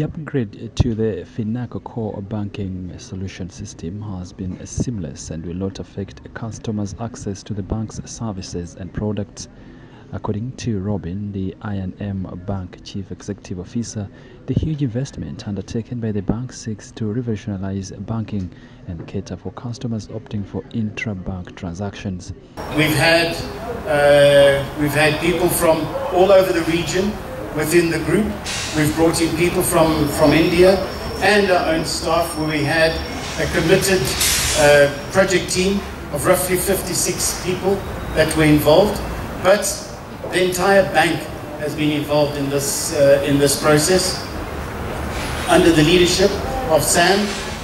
The upgrade to the Finacle core banking solution system has been seamless and will not affect customers' access to the bank's services and products. According to Robin, the I&M Bank Chief Executive Officer, the huge investment undertaken by the bank seeks to revolutionize banking and cater for customers opting for intra-bank transactions. We've had uh, we've had people from all over the region within the group. We've brought in people from, from India and our own staff where we had a committed uh, project team of roughly 56 people that were involved. But the entire bank has been involved in this, uh, in this process under the leadership of Sam,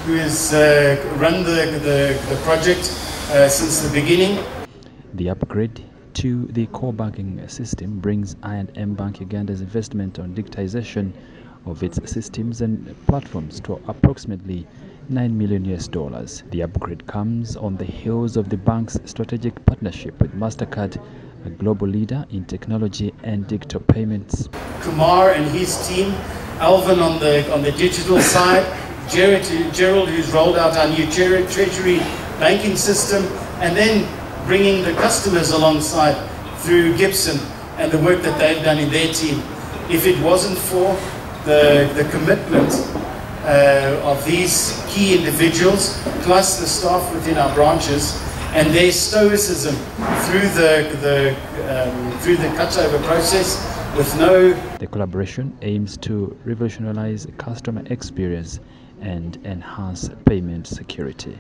who has uh, run the, the, the project uh, since the beginning. The upgrade to the core banking system brings I&M Bank Uganda's investment on digitization of its systems and platforms to approximately 9 million US dollars. The upgrade comes on the heels of the bank's strategic partnership with MasterCard, a global leader in technology and digital payments. Kumar and his team, Alvin on the on the digital side, Gerald, Gerald who's rolled out our new treasury banking system, and then bringing the customers alongside through Gibson and the work that they've done in their team. If it wasn't for the, the commitment uh, of these key individuals, plus the staff within our branches, and their stoicism through the, the, um, through the cutover process with no... The collaboration aims to revolutionize customer experience and enhance payment security.